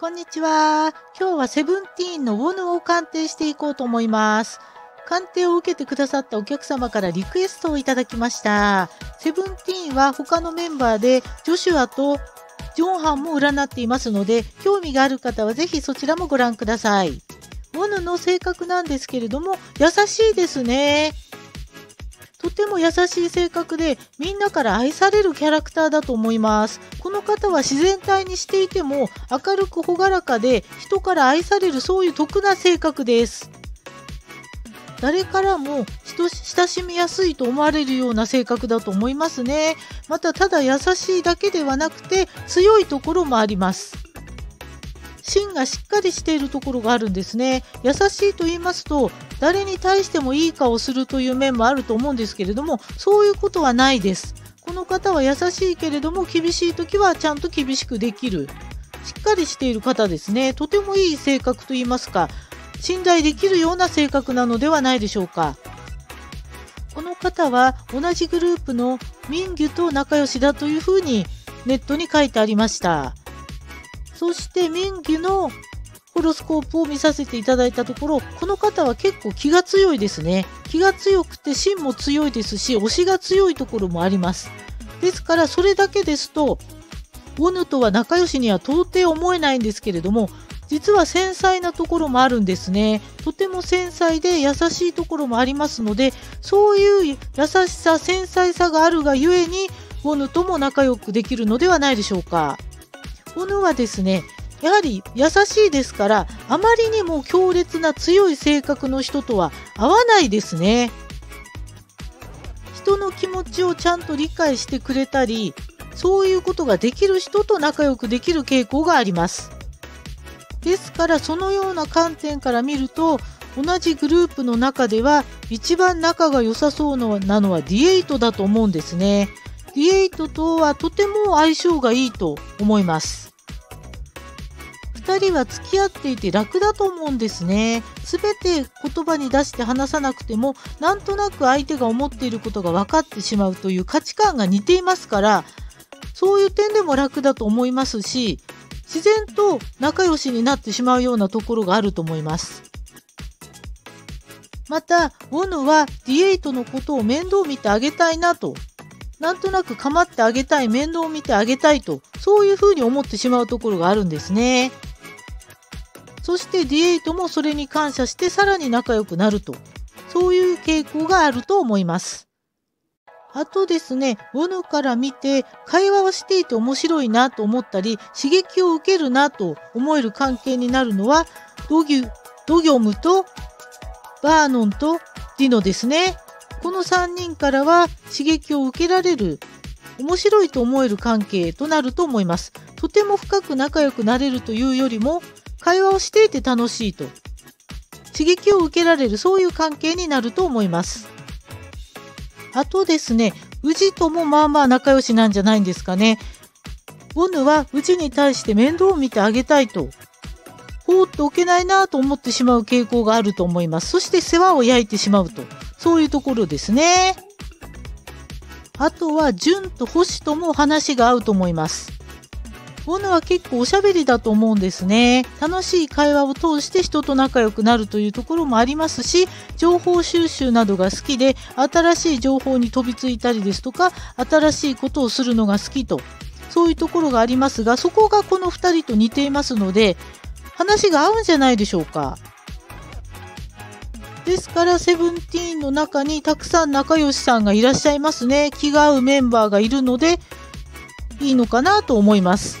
こんにちは。今日はセブンティーンのウォヌを鑑定していこうと思います。鑑定を受けてくださったお客様からリクエストをいただきました。セブンティーンは他のメンバーでジョシュアとジョンハンも占っていますので、興味がある方はぜひそちらもご覧ください。ウォヌの性格なんですけれども、優しいですね。とても優しい性格でみんなから愛されるキャラクターだと思います。この方は自然体にしていても明るく朗らかで人から愛されるそういう得な性格です。誰からも親しみやすいと思われるような性格だと思いますね。またただ優しいだけではなくて強いところもあります。芯がしっかりしているところがあるんですね。優しいと言いますと誰に対してもいい顔をするという面もあると思うんですけれどもそういうことはないです。この方は優しいけれども厳しい時はちゃんと厳しくできる。しっかりしている方ですね。とてもいい性格と言いますか信頼できるような性格なのではないでしょうか。この方は同じグループのミンギュと仲良しだというふうにネットに書いてありました。そして民義のホロスコープを見させていただいたところ、この方は結構気が強いですね。気が強くて芯も強いですし、推しが強いところもあります。ですから、それだけですと、ウォヌとは仲良しには到底思えないんですけれども、実は繊細なところもあるんですね。とても繊細で優しいところもありますので、そういう優しさ、繊細さがあるがゆえに、ウォヌとも仲良くできるのではないでしょうか。ものはですねやはり優しいですからあまりにも強烈な強い性格の人とは合わないですね人の気持ちをちゃんと理解してくれたりそういうことができる人と仲良くできる傾向がありますですからそのような観点から見ると同じグループの中では一番仲が良さそうなのはディエイトだと思うんですね。ディエイトとはとても相性がいいと思います。2人は付き合っていて楽だと思うんですね。すべて言葉に出して話さなくてもなんとなく相手が思っていることが分かってしまうという価値観が似ていますからそういう点でも楽だと思いますし自然と仲良しになってしまうようなところがあると思います。また、ウォヌはディエイトのことを面倒見てあげたいなとなんとなく構ってあげたい、面倒を見てあげたいと、そういうふうに思ってしまうところがあるんですね。そしてディエイトもそれに感謝してさらに仲良くなると、そういう傾向があると思います。あとですね、ウォヌから見て会話をしていて面白いなと思ったり、刺激を受けるなと思える関係になるのは、ドギュ、ドギョムとバーノンとディノですね。この3人からは刺激を受けられる面白いと思える関係となると思います。とても深く仲良くなれるというよりも会話をしていて楽しいと刺激を受けられるそういう関係になると思います。あとですね、宇治ともまあまあ仲良しなんじゃないんですかね。ボヌは宇治に対して面倒を見てあげたいと放っておけないなと思ってしまう傾向があると思います。そして世話を焼いてしまうと。そういうところですね。あとは、純と星とも話が合うと思います。ボヌは結構おしゃべりだと思うんですね。楽しい会話を通して人と仲良くなるというところもありますし、情報収集などが好きで、新しい情報に飛びついたりですとか、新しいことをするのが好きと、そういうところがありますが、そこがこの2人と似ていますので、話が合うんじゃないでしょうか。ですからセブンティーンの中にたくさん仲良しさんがいらっしゃいますね。気が合うメンバーがいるのでいいのかなと思います。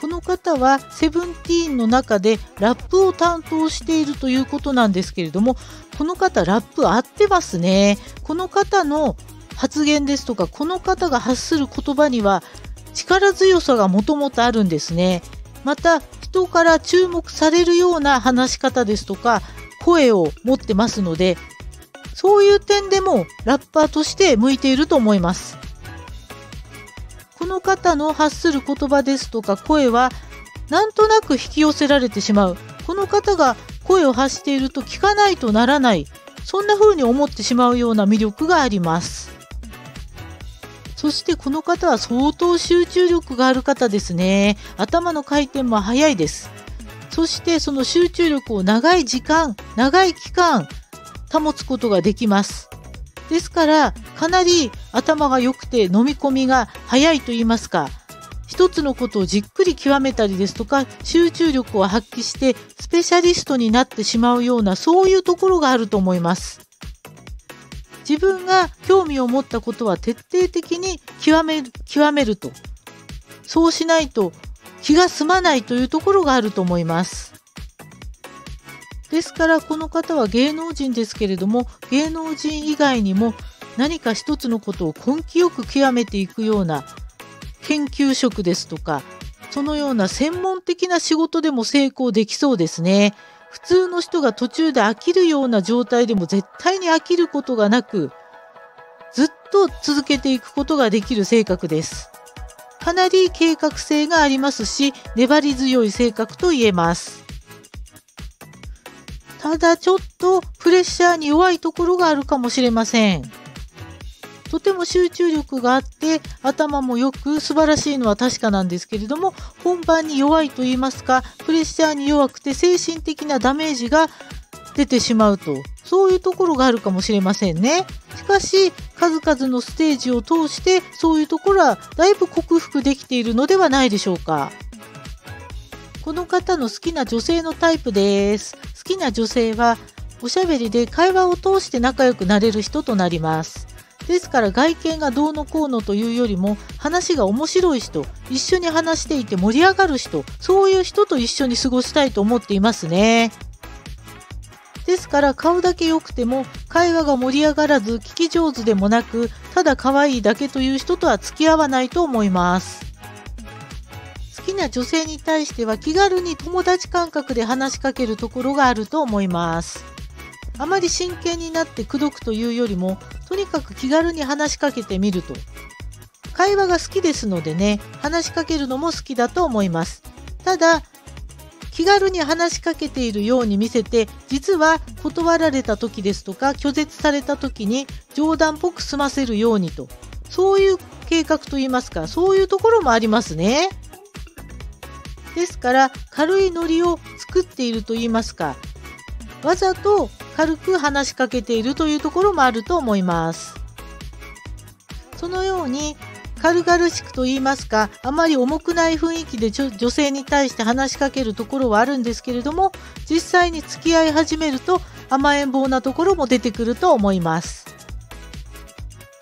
この方はセブンティーンの中でラップを担当しているということなんですけれどもこの方ラップ合ってますね。この方の発言ですとかこの方が発する言葉には力強さがもともとあるんですね。また人から注目されるような話し方ですとか声を持ってますので、そういう点でもラッパーとして向いていると思います。この方の発する言葉ですとか声は、なんとなく引き寄せられてしまう。この方が声を発していると聞かないとならない。そんな風に思ってしまうような魅力があります。そしてこの方は相当集中力がある方ですね。頭の回転も速いです。そしてその集中力を長い時間、長い期間保つことができます。ですから、かなり頭が良くて飲み込みが早いと言いますか、一つのことをじっくり極めたりですとか、集中力を発揮してスペシャリストになってしまうような、そういうところがあると思います。自分が興味を持ったことは徹底的に極める極めると。そうしないと気が済まないというところがあると思います。ですからこの方は芸能人ですけれども芸能人以外にも何か一つのことを根気よく極めていくような研究職ですとかそのような専門的な仕事でも成功できそうですね。普通の人が途中で飽きるような状態でも絶対に飽きることがなくずっと続けていくことができる性格です。かなり計画性がありますし粘り強い性格と言えます。ただちょっとプレッシャーに弱いところがあるかもしれません。とても集中力があって頭もよく素晴らしいのは確かなんですけれども本番に弱いと言いますかプレッシャーに弱くて精神的なダメージが出てしまうとそういうところがあるかもしれませんね。しかし数々のステージを通してそういうところはだいぶ克服できているのではないでしょうか。この方の好きな女性のタイプです。好きな女性はおしゃべりで会話を通して仲良くなれる人となります。ですから外見がどうのこうのというよりも話が面白い人、一緒に話していて盛り上がる人、そういう人と一緒に過ごしたいと思っていますね。ですから顔だけ良くても会話が盛り上がらず聞き上手でもなくただ可愛いだけという人とは付き合わないと思います。好きな女性に対しては気軽に友達感覚で話しかけるところがあると思います。あまり真剣になって口説くというよりもとにかく気軽に話しかけてみると会話が好きですのでね話しかけるのも好きだと思いますただ気軽に話しかけているように見せて実は断られた時ですとか拒絶された時に冗談っぽく済ませるようにとそういう計画といいますかそういうところもありますね。ですから軽いノリを作っていると言いますかわざと軽く話しかけているというところもあると思います。そのように軽々しくと言いますかあまり重くない雰囲気で女性に対して話しかけるところはあるんですけれども実際に付き合い始めると甘えん坊なところも出てくると思います。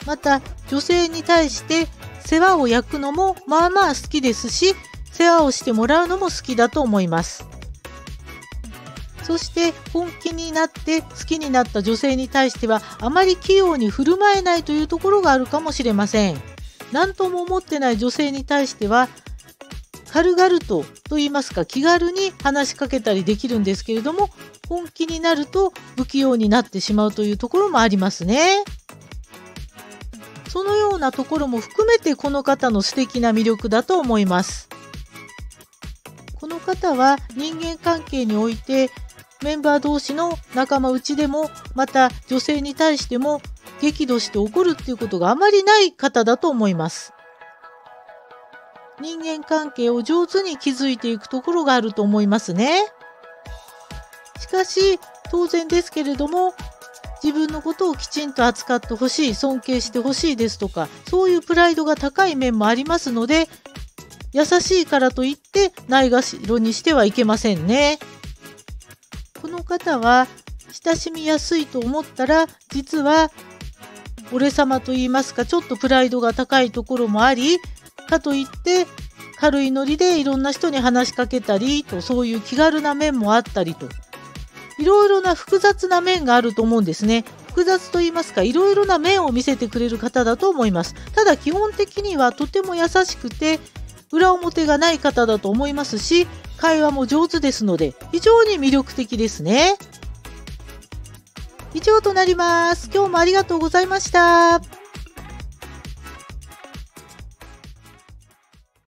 また女性に対して世話を焼くのもまあまあ好きですし世話をしてもらうのも好きだと思います。そして本気になって好きになった女性に対してはあまり器用に振る舞えないというところがあるかもしれません。何とも思ってない女性に対しては軽々とと言いますか気軽に話しかけたりできるんですけれども本気になると不器用になってしまうというところもありますね。そのようなところも含めてこの方の素敵な魅力だと思います。この方は人間関係においてメンバー同士の仲間内でもまた女性に対しても激怒して怒るっていうことがあまりない方だと思います。人間関係を上手に築いていくところがあると思いますね。しかし当然ですけれども自分のことをきちんと扱ってほしい尊敬してほしいですとかそういうプライドが高い面もありますので優しいからといってないがしろにしてはいけませんね。この方は親しみやすいと思ったら実は俺様と言いますかちょっとプライドが高いところもありかといって軽いノリでいろんな人に話しかけたりとそういう気軽な面もあったりといろいろな複雑な面があると思うんですね。複雑と言いますかいろいろな面を見せてくれる方だと思います。ただ基本的にはとても優しくて裏表がない方だと思いますし会話も上手ですので非常に魅力的ですね。以上となります。今日もありがとうございました。